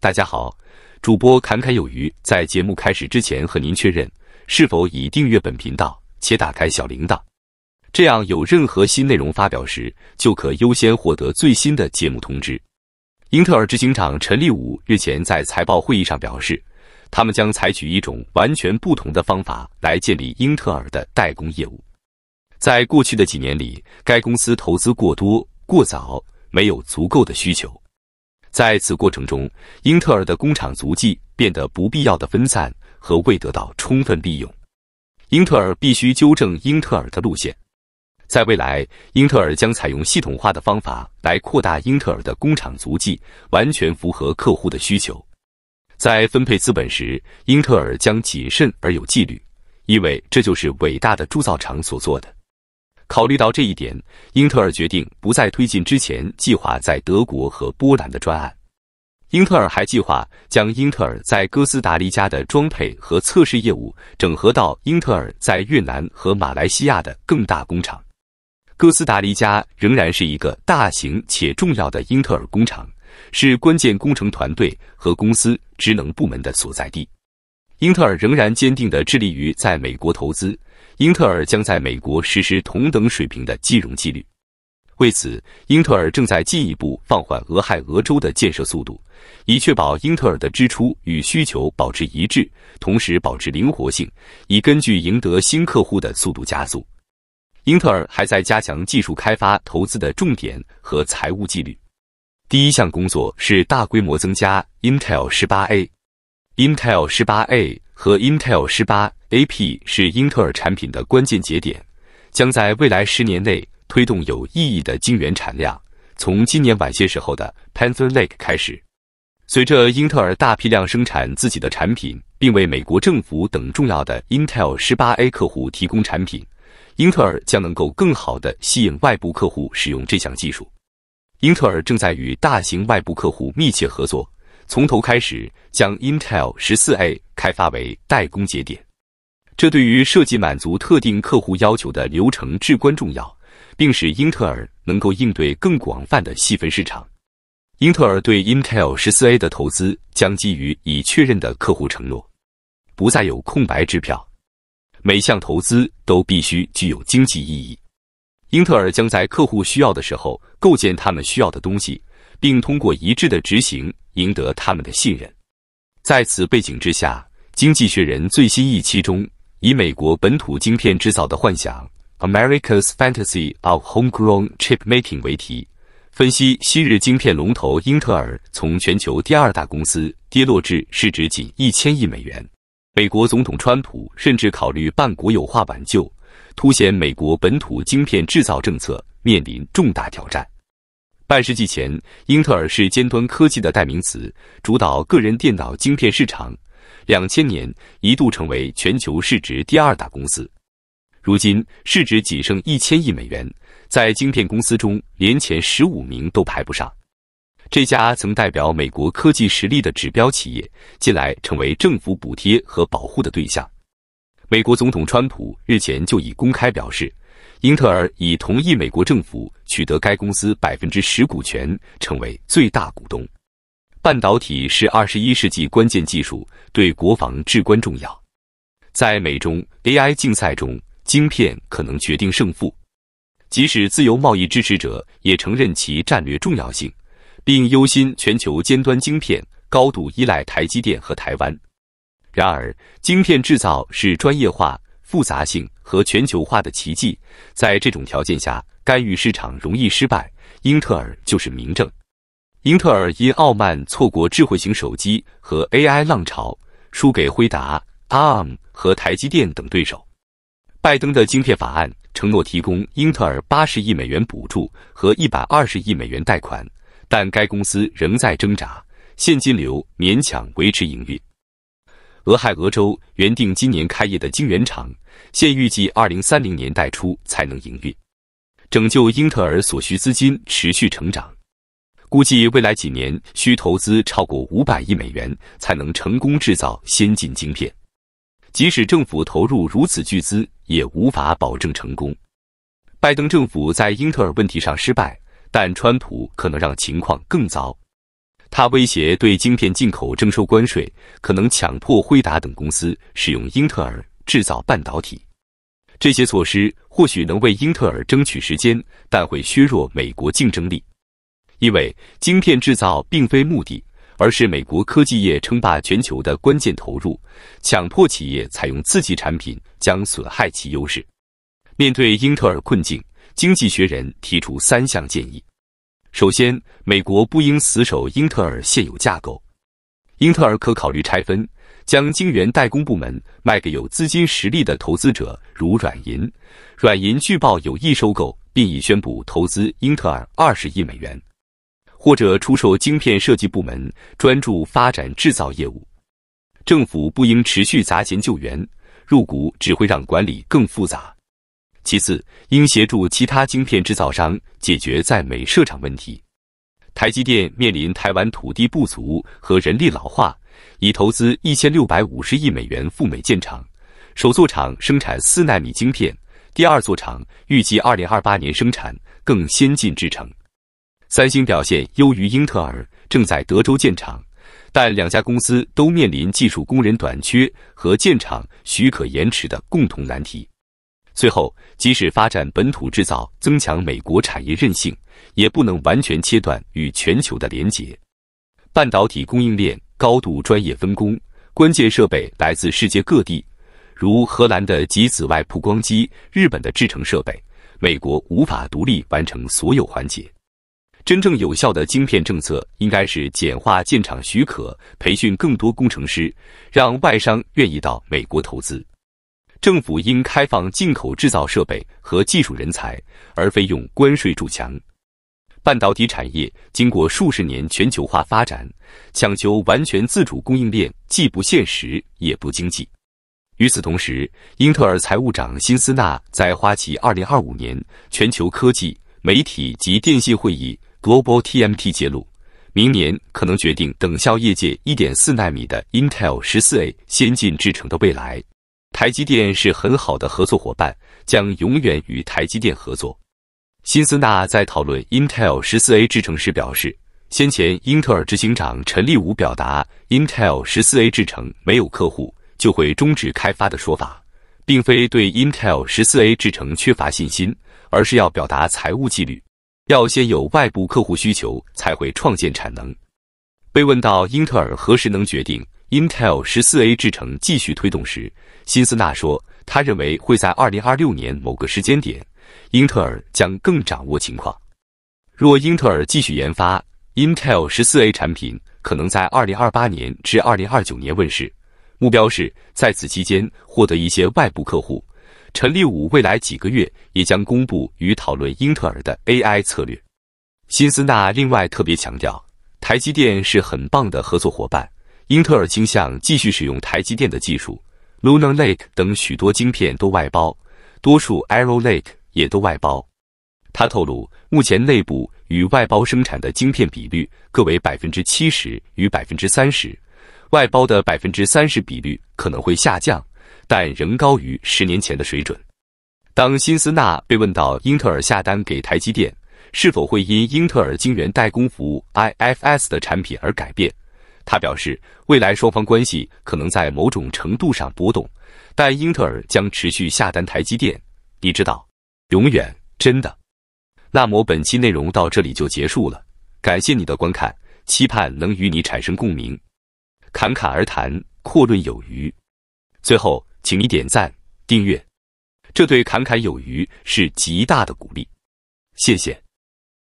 大家好，主播侃侃有余。在节目开始之前，和您确认是否已订阅本频道且打开小铃铛，这样有任何新内容发表时，就可优先获得最新的节目通知。英特尔执行长陈立武日前在财报会议上表示，他们将采取一种完全不同的方法来建立英特尔的代工业务。在过去的几年里，该公司投资过多、过早，没有足够的需求。在此过程中，英特尔的工厂足迹变得不必要的分散和未得到充分利用。英特尔必须纠正英特尔的路线。在未来，英特尔将采用系统化的方法来扩大英特尔的工厂足迹，完全符合客户的需求。在分配资本时，英特尔将谨慎而有纪律，因为这就是伟大的铸造厂所做的。考虑到这一点，英特尔决定不再推进之前计划在德国和波兰的专案。英特尔还计划将英特尔在哥斯达黎加的装配和测试业务整合到英特尔在越南和马来西亚的更大工厂。哥斯达黎加仍然是一个大型且重要的英特尔工厂，是关键工程团队和公司职能部门的所在地。英特尔仍然坚定地致力于在美国投资。英特尔将在美国实施同等水平的金融纪律。为此，英特尔正在进一步放缓俄亥俄州的建设速度，以确保英特尔的支出与需求保持一致，同时保持灵活性，以根据赢得新客户的速度加速。英特尔还在加强技术开发投资的重点和财务纪律。第一项工作是大规模增加 Intel 十八 A。Intel 十八 A 和 Intel 十八 AP 是英特尔产品的关键节点，将在未来十年内推动有意义的晶圆产量。从今年晚些时候的 Panther Lake 开始，随着英特尔大批量生产自己的产品，并为美国政府等重要的 Intel 十八 A 客户提供产品，英特尔将能够更好地吸引外部客户使用这项技术。英特尔正在与大型外部客户密切合作。从头开始将 Intel 十四 A 开发为代工节点，这对于设计满足特定客户要求的流程至关重要，并使英特尔能够应对更广泛的细分市场。英特尔对 Intel 十四 A 的投资将基于已确认的客户承诺，不再有空白支票。每项投资都必须具有经济意义。英特尔将在客户需要的时候构建他们需要的东西。并通过一致的执行赢得他们的信任。在此背景之下，《经济学人》最新一期中以“美国本土晶片制造的幻想 ”（America's Fantasy of Homegrown Chip Making） 为题，分析昔日晶片龙头英特尔从全球第二大公司跌落至市值仅一千亿美元。美国总统川普甚至考虑半国有化挽救，凸显美国本土晶片制造政策面临重大挑战。半世纪前，英特尔是尖端科技的代名词，主导个人电脑晶片市场。两千年一度成为全球市值第二大公司，如今市值仅剩一千亿美元，在晶片公司中连前十五名都排不上。这家曾代表美国科技实力的指标企业，近来成为政府补贴和保护的对象。美国总统川普日前就已公开表示。英特尔已同意美国政府取得该公司百分之十股权，成为最大股东。半导体是二十一世纪关键技术，对国防至关重要。在美中 AI 竞赛中，晶片可能决定胜负。即使自由贸易支持者也承认其战略重要性，并忧心全球尖端晶片高度依赖台积电和台湾。然而，晶片制造是专业化。复杂性和全球化的奇迹，在这种条件下，干预市场容易失败。英特尔就是明证。英特尔因傲慢错过智慧型手机和 AI 浪潮，输给辉达、ARM 和台积电等对手。拜登的晶片法案承诺提供英特尔八十亿美元补助和一百二十亿美元贷款，但该公司仍在挣扎，现金流勉强维持营运。俄亥俄州原定今年开业的晶圆厂，现预计二零三零年代初才能营运。拯救英特尔所需资金持续成长，估计未来几年需投资超过五百亿美元才能成功制造先进晶片。即使政府投入如此巨资，也无法保证成功。拜登政府在英特尔问题上失败，但川普可能让情况更糟。他威胁对晶片进口征收关税，可能强迫辉达等公司使用英特尔制造半导体。这些措施或许能为英特尔争取时间，但会削弱美国竞争力。因为晶片制造并非目的，而是美国科技业称霸全球的关键投入。强迫企业采用自己产品，将损害其优势。面对英特尔困境，《经济学人》提出三项建议。首先，美国不应死守英特尔现有架构，英特尔可考虑拆分，将晶圆代工部门卖给有资金实力的投资者，如软银。软银据报有意收购，并已宣布投资英特尔二十亿美元。或者出售晶片设计部门，专注发展制造业务。政府不应持续砸钱救援，入股只会让管理更复杂。其次，应协助其他晶片制造商解决在美设厂问题。台积电面临台湾土地不足和人力老化，已投资一千六百五十亿美元赴美建厂，首座厂生产四纳米晶片，第二座厂预计二零二八年生产更先进制程。三星表现优于英特尔，正在德州建厂，但两家公司都面临技术工人短缺和建厂许可延迟的共同难题。最后，即使发展本土制造，增强美国产业韧性，也不能完全切断与全球的连结。半导体供应链高度专业分工，关键设备来自世界各地，如荷兰的极紫外曝光机、日本的制程设备，美国无法独立完成所有环节。真正有效的晶片政策应该是简化建厂许可，培训更多工程师，让外商愿意到美国投资。政府应开放进口制造设备和技术人才，而非用关税筑墙。半导体产业经过数十年全球化发展，强求完全自主供应链既不现实也不经济。与此同时，英特尔财务长辛斯纳在花旗2025年全球科技、媒体及电信会议。Global TMT 揭露，明年可能决定等效业界1.4纳米的 Intel 14A 先进制程的未来。台积电是很好的合作伙伴，将永远与台积电合作。辛斯纳在讨论 Intel 14A 制程时表示，先前英特尔执行长陈立武表达 Intel 14A 制程没有客户就会终止开发的说法，并非对 Intel 14A 制程缺乏信心，而是要表达财务纪律。要先有外部客户需求，才会创建产能。被问到英特尔何时能决定 Intel 十四 A 制程继续推动时，辛斯纳说，他认为会在二零二六年某个时间点，英特尔将更掌握情况。若英特尔继续研发 Intel 十四 A 产品，可能在二零二八年至二零二九年问世，目标是在此期间获得一些外部客户。陈立武未来几个月也将公布与讨论英特尔的 AI 策略。辛斯纳另外特别强调，台积电是很棒的合作伙伴。英特尔倾向继续使用台积电的技术，Lunar Lake 等许多晶片都外包，多数 Arrow Lake 也都外包。他透露，目前内部与外包生产的晶片比率各为百分之七十与百分之三十，外包的百分之三十比率可能会下降。但仍高于十年前的水准。当辛斯纳被问到英特尔下单给台积电是否会因英特尔晶圆代工服务 IFS 的产品而改变，他表示，未来双方关系可能在某种程度上波动，但英特尔将持续下单台积电。你知道，永远真的。那么本期内容到这里就结束了，感谢你的观看，期盼能与你产生共鸣。侃侃而谈，阔论有余。最后。请你点赞、订阅，这对侃侃有余是极大的鼓励，谢谢。